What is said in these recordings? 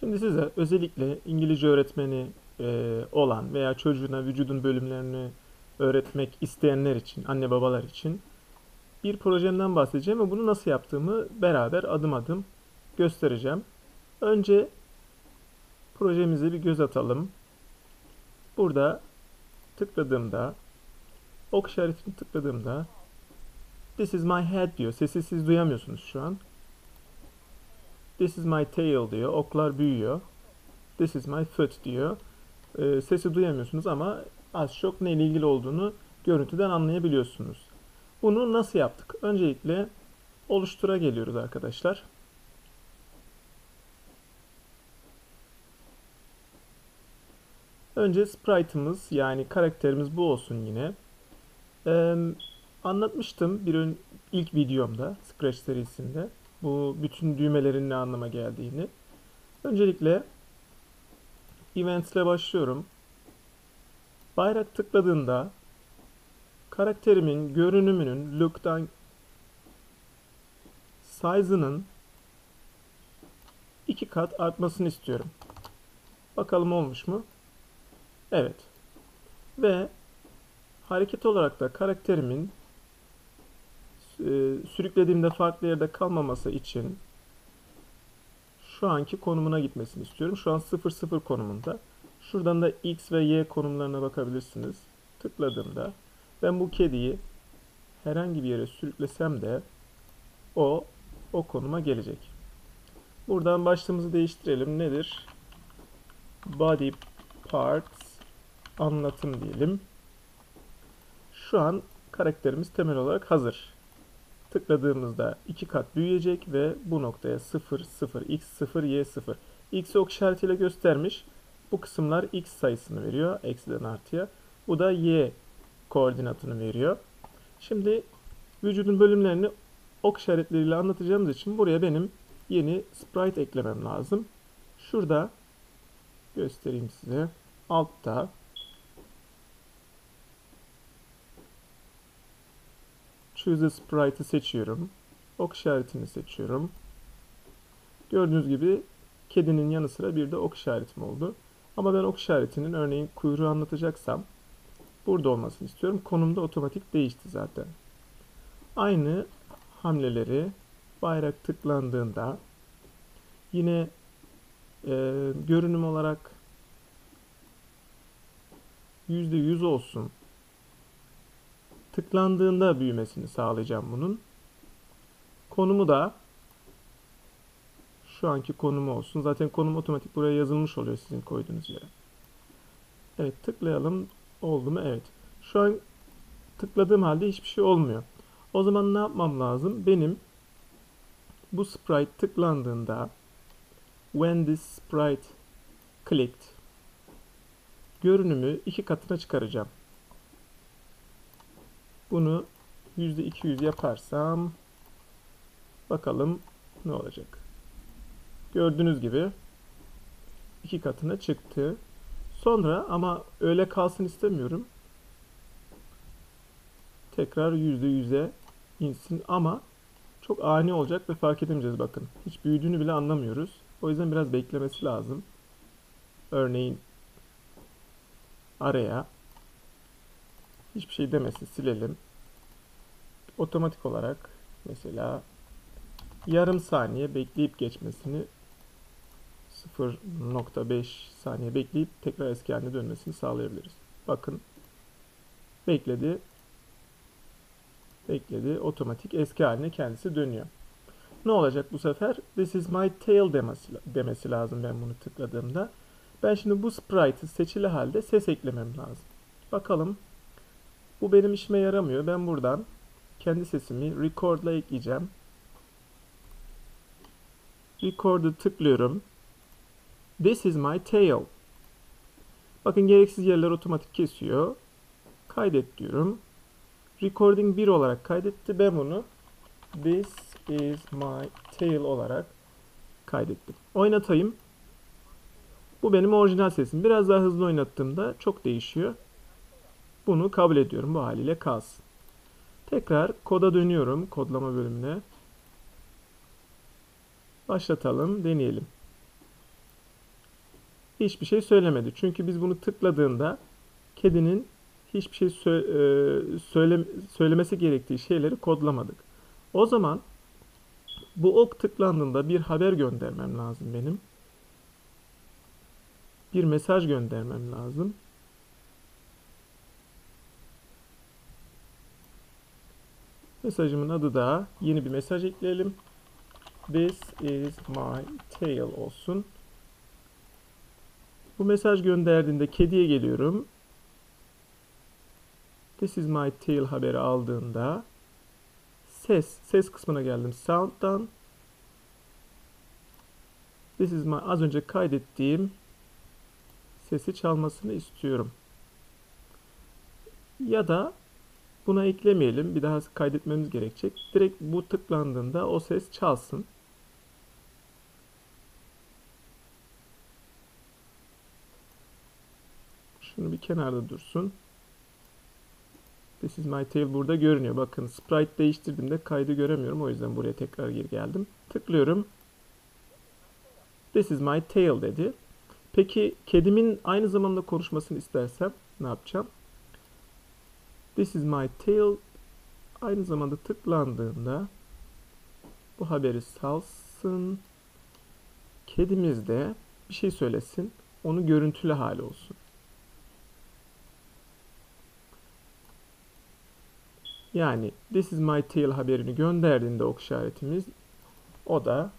Şimdi size özellikle İngilizce öğretmeni e, olan veya çocuğuna vücudun bölümlerini öğretmek isteyenler için, anne babalar için bir projemden bahsedeceğim ve bunu nasıl yaptığımı beraber adım adım göstereceğim. Önce projemize bir göz atalım. Burada tıkladığımda, ok işaretini tıkladığımda This is my head diyor. Sesi siz duyamıyorsunuz şu an. This is my tail diyor. Oklar büyüyor. This is my foot diyor. Ee, sesi duyamıyorsunuz ama az çok neyle ilgili olduğunu görüntüden anlayabiliyorsunuz. Bunu nasıl yaptık? Öncelikle oluştura geliyoruz arkadaşlar. Önce sprite'ımız yani karakterimiz bu olsun yine. Ee, anlatmıştım bir ön, ilk videomda Scratch serisinde bu bütün düğmelerin ne anlama geldiğini. Öncelikle Events ile başlıyorum. Bayrak tıkladığında karakterimin görünümünün look'tan size'ının iki kat artmasını istiyorum. Bakalım olmuş mu? Evet. Ve hareket olarak da karakterimin sürüklediğimde farklı yerde kalmaması için şu anki konumuna gitmesini istiyorum. Şu an 00 konumunda. Şuradan da X ve Y konumlarına bakabilirsiniz. Tıkladığımda ben bu kediyi herhangi bir yere sürüklesem de o o konuma gelecek. Buradan başlığımızı değiştirelim. Nedir? Body parts anlatım diyelim. Şu an karakterimiz temel olarak hazır. Tıkladığımızda iki kat büyüyecek ve bu noktaya 0, 0, x 0, y 0. X'i ok işaretiyle göstermiş. Bu kısımlar x sayısını veriyor. Eksiden artıya. Bu da y koordinatını veriyor. Şimdi vücudun bölümlerini ok işaretleriyle anlatacağımız için buraya benim yeni sprite eklemem lazım. Şurada göstereyim size. Altta Choose a Sprite'ı seçiyorum. Ok işaretini seçiyorum. Gördüğünüz gibi kedinin yanı sıra bir de ok işaretim oldu. Ama ben ok işaretinin örneğin kuyruğu anlatacaksam burada olmasını istiyorum. Konumda otomatik değişti zaten. Aynı hamleleri bayrak tıklandığında yine e, görünüm olarak %100 olsun tıklandığında büyümesini sağlayacağım bunun. Konumu da şu anki konumu olsun. Zaten konum otomatik buraya yazılmış oluyor sizin koyduğunuz yere. Evet tıklayalım. Oldu mu? Evet. Şu an tıkladığım halde hiçbir şey olmuyor. O zaman ne yapmam lazım? Benim bu sprite tıklandığında when this sprite clicked görünümü iki katına çıkaracağım. Bunu %200 yaparsam bakalım ne olacak. Gördüğünüz gibi iki katına çıktı. Sonra ama öyle kalsın istemiyorum. Tekrar %100'e insin ama çok ani olacak ve fark edemeyeceğiz bakın. Hiç büyüdüğünü bile anlamıyoruz. O yüzden biraz beklemesi lazım. Örneğin araya hiçbir şey demesin silelim. Otomatik olarak mesela yarım saniye bekleyip geçmesini 0.5 saniye bekleyip tekrar eski haline dönmesini sağlayabiliriz. Bakın bekledi bekledi otomatik eski haline kendisi dönüyor. Ne olacak bu sefer? This is my tail demesi, demesi lazım ben bunu tıkladığımda. Ben şimdi bu sprite'ı seçili halde ses eklemem lazım. Bakalım bu benim işime yaramıyor. Ben buradan kendi sesimi record'la ekleyeceğim. Record'u tıklıyorum. This is my tail. Bakın gereksiz yerler otomatik kesiyor. Kaydet diyorum. Recording 1 olarak kaydetti. Ben bunu This is my tail olarak kaydettim. Oynatayım. Bu benim orijinal sesim. Biraz daha hızlı oynattığımda çok değişiyor. Bunu kabul ediyorum. Bu haliyle kalsın. Tekrar koda dönüyorum. Kodlama bölümüne. Başlatalım. Deneyelim. hiçbir şey söylemedi. Çünkü biz bunu tıkladığında kedinin hiçbir şey sö- e, söyle söylemesi gerektiği şeyleri kodlamadık. O zaman bu ok tıklandığında bir haber göndermem lazım benim. Bir mesaj göndermem lazım. Mesajımın adı da yeni bir mesaj ekleyelim. This is my tail olsun. Bu mesaj gönderdiğinde kediye geliyorum. This is my tail haberi aldığında ses, ses kısmına geldim. Sound'dan This is my az önce kaydettiğim sesi çalmasını istiyorum. Ya da buna eklemeyelim. Bir daha kaydetmemiz gerekecek. Direkt bu tıklandığında o ses çalsın. Şunu bir kenarda dursun. This is my tail burada görünüyor. Bakın sprite değiştirdiğimde kaydı göremiyorum. O yüzden buraya tekrar geri geldim. Tıklıyorum. This is my tail dedi. Peki kedimin aynı zamanda konuşmasını istersem ne yapacağım? This is my tail aynı zamanda tıklandığında bu haberi salsın. Kedimiz de bir şey söylesin. Onu görüntülü hali olsun. Yani this is my tail haberini gönderdiğinde ok işaretimiz o da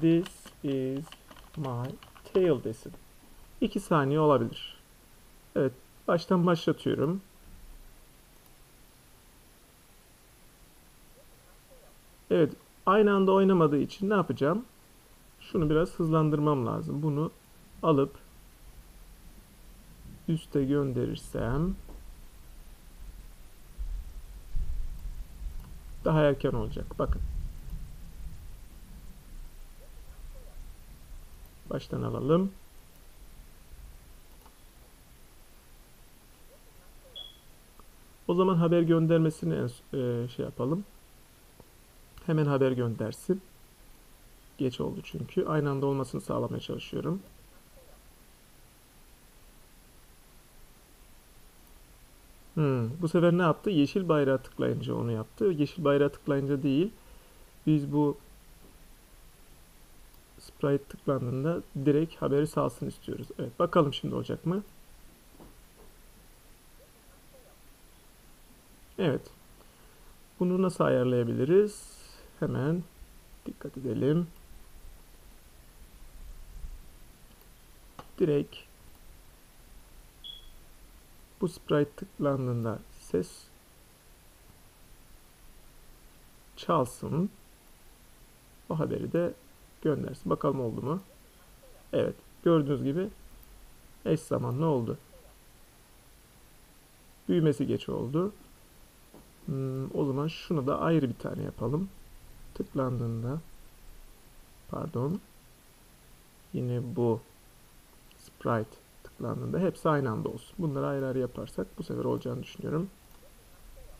this is my tail desin. 2 saniye olabilir. Evet, baştan başlatıyorum. Evet, aynı anda oynamadığı için ne yapacağım? Şunu biraz hızlandırmam lazım. Bunu alıp üste gönderirsem daha erken olacak. Bakın. Baştan alalım. O zaman haber göndermesini e, şey yapalım. Hemen haber göndersin. Geç oldu çünkü. Aynı anda olmasını sağlamaya çalışıyorum. Hmm, bu sefer ne yaptı? Yeşil bayrağı tıklayınca onu yaptı. Yeşil bayrağı tıklayınca değil. Biz bu sprite tıklandığında direkt haberi salsın istiyoruz. Evet bakalım şimdi olacak mı? Evet. Bunu nasıl ayarlayabiliriz? Hemen dikkat edelim. Direkt bu sprite tıklandığında ses çalsın. O haberi de göndersin. Bakalım oldu mu? Evet. Gördüğünüz gibi eş zamanlı oldu. Büyümesi geç oldu. Hmm, o zaman şunu da ayrı bir tane yapalım. Tıklandığında pardon yine bu sprite tıklandığında hepsi aynı anda olsun. Bunları ayrı ayrı yaparsak bu sefer olacağını düşünüyorum.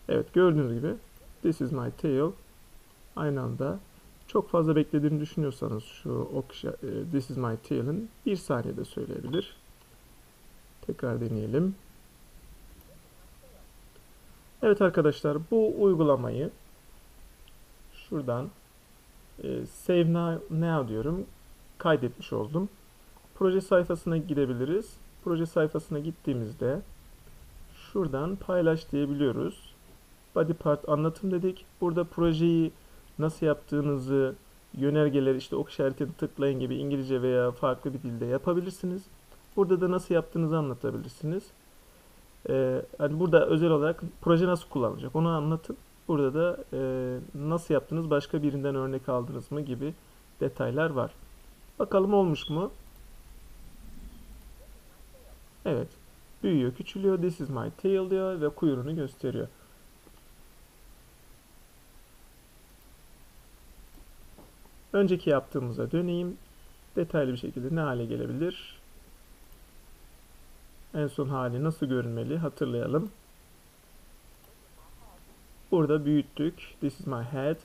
Evet gördüğünüz gibi this is my tail aynı anda çok fazla beklediğini düşünüyorsanız şu ok this is my tail'in bir saniyede söyleyebilir. Tekrar deneyelim. Evet arkadaşlar bu uygulamayı şuradan e, save now, now diyorum kaydetmiş oldum. Proje sayfasına gidebiliriz. Proje sayfasına gittiğimizde şuradan paylaş diyebiliyoruz. Body part anlatım dedik. Burada projeyi nasıl yaptığınızı yönergeleri işte ok işaretini tıklayın gibi İngilizce veya farklı bir dilde yapabilirsiniz. Burada da nasıl yaptığınızı anlatabilirsiniz. Ee, hani burada özel olarak proje nasıl kullanılacak onu anlatın. Burada da e, nasıl yaptınız başka birinden örnek aldınız mı gibi detaylar var. Bakalım olmuş mu? Evet. Büyüyor, küçülüyor. This is my tail diyor ve kuyruğunu gösteriyor. Önceki yaptığımıza döneyim. Detaylı bir şekilde ne hale gelebilir? En son hali nasıl görünmeli hatırlayalım. Burada büyüttük. This is my head.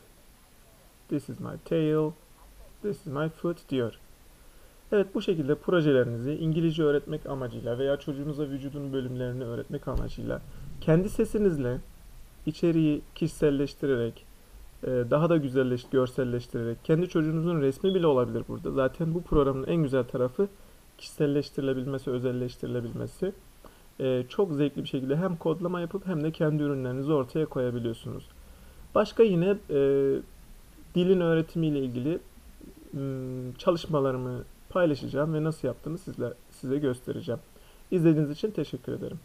This is my tail. This is my foot diyor. Evet bu şekilde projelerinizi İngilizce öğretmek amacıyla veya çocuğunuza vücudun bölümlerini öğretmek amacıyla kendi sesinizle içeriği kişiselleştirerek e, daha da güzelleş, görselleştirerek kendi çocuğunuzun resmi bile olabilir burada. Zaten bu programın en güzel tarafı kişiselleştirilebilmesi, özelleştirilebilmesi. E, çok zevkli bir şekilde hem kodlama yapıp hem de kendi ürünlerinizi ortaya koyabiliyorsunuz. Başka yine e, dilin öğretimiyle ilgili m, çalışmalarımı paylaşacağım ve nasıl yaptığımı sizle, size göstereceğim. İzlediğiniz için teşekkür ederim.